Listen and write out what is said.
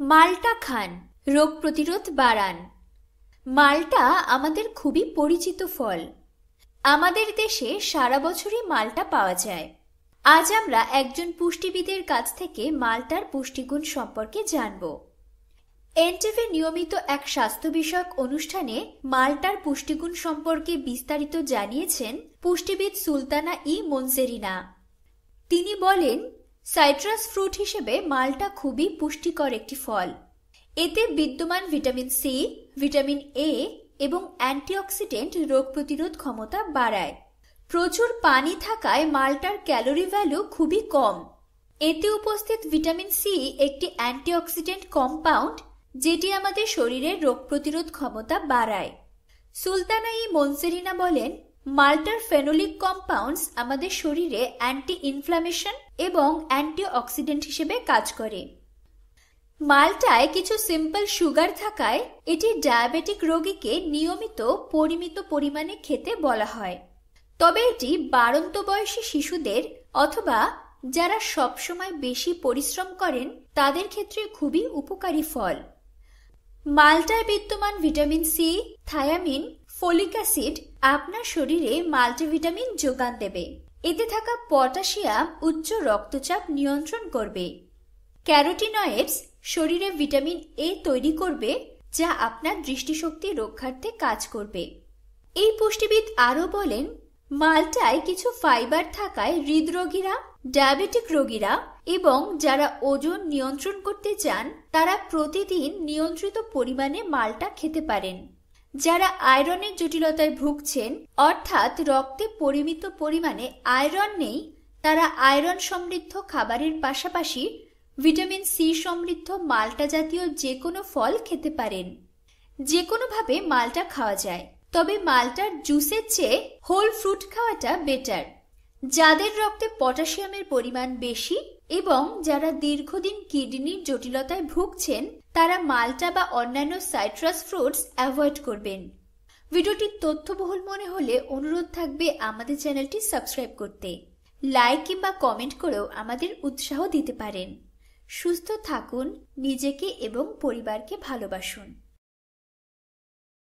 মালটা খান, রোগ প্রতিরোধ বাড়ান। মালটা আমাদের খুবই পরিচিত ফল। আমাদের দেশে সারা বছরই মালটা পাওয়া যায়। আজ আমরা একজন পুষ্টিবিদের কাছ থেকে মালটার পুষ্টিগুণ সম্পর্কে জানব। এনটিভি নিয়মিত এক স্বাস্থ্য বিষয়ক অনুষ্ঠানে মালটার পুষ্টিগুণ সম্পর্কে বিস্তারিত জানিয়েছেন পুষ্টিবিদ সুলতানা ই মনজেরিনা। তিনি বলেন সাইট্রাস ফ্রুট হিসেবে মালটা খুবই পুষ্টিকর একটি ফল। এতে বিদ্যমান ভিটামিন সি ভিটামিন এ এবং অ্যান্টিঅক্সিডেন্ট রোগ প্রতিরোধ ক্ষমতা বাড়ায়। প্রচুর পানি থাকায় মালটার ক্যালোরি ভ্যালু খুবই কম। এতে উপস্থিত ভিটামিন সি একটি অ্যান্টিঅক্সিডেন্ট কম্পাউন্ড, যেটি আমাদের শরীরের রোগ প্রতিরোধ ক্ষমতা বাড়ায়। সুলতানা ই মনসেরিনা বলেন মাল্টার ফেনোলিক কম্পাউন্ডস আমাদের শরীরে অ্যান্টি ইনফ্লামেশন এবং অ্যান্টি অক্সিডেন্ট হিসেবে কাজ করে। মাল্টায় কিছু সিম্পল সুগার থাকায় এটি ডায়াবেটিক রোগীকে নিয়মিত পরিমিত পরিমাণে খেতে বলা হয়। তবে এটি বাড়ন্ত বয়সী শিশুদের অথবা যারা সবসময় বেশি পরিশ্রম করেন, তাদের ক্ষেত্রে খুবই উপকারী ফল। মাল্টায় বিদ্যমান vitamin C, thiamine, folic acid আপনার শরীরে মাল্টিভিটামিন যোগান দেবে। এতে থাকা পটাশিয়াম উচ্চ রক্তচাপ নিয়ন্ত্রণ করবে। ক্যারোটিনয়েডস শরীরে ভিটামিন এ তৈরি করবে, যা আপনার দৃষ্টিশক্তি রক্ষার্থে কাজ করবে। এই পুষ্টিবিদ আরও বলেন, মালটায় কিছু ফাইবার থাকায় হৃদরোগীরা, ডায়াবেটিক রোগীরা এবং যারা ওজন নিয়ন্ত্রণ করতে চান, তারা প্রতিদিন নিয়ন্ত্রিত পরিমাণে মালটা খেতে পারেন। যারা আয়রনের জটিলতায় ভুগছেন, অর্থাৎ রক্তে পরিমিত পরিমাণে আয়রন নেই, তারা আয়রন সমৃদ্ধ খাবারের পাশাপাশি ভিটামিন সি সমৃদ্ধ মালটা জাতীয় যে কোনো ফল খেতে পারেন। যে কোনোভাবে মালটা খাওয়া যায়। তবে মালটার জুসের চেয়ে হোল ফ্রুট খাওয়াটা বেটার। যাদের রক্তে পটাশিয়ামের পরিমাণ বেশি এবং যারা দীর্ঘদিন কিডনির জটিলতায় ভুগছেন, তারা মালটা বা অন্যান্য সাইট্রাস ফ্রুটস অ্যাভয়েড করবেন। ভিডিওটি তথ্যবহুল মনে হলে অনুরোধ থাকবে আমাদের চ্যানেলটি সাবস্ক্রাইব করতে। লাইক কিংবা কমেন্ট করেও আমাদের উৎসাহ দিতে পারেন। সুস্থ থাকুন, নিজেকে এবং পরিবারকে ভালোবাসুন।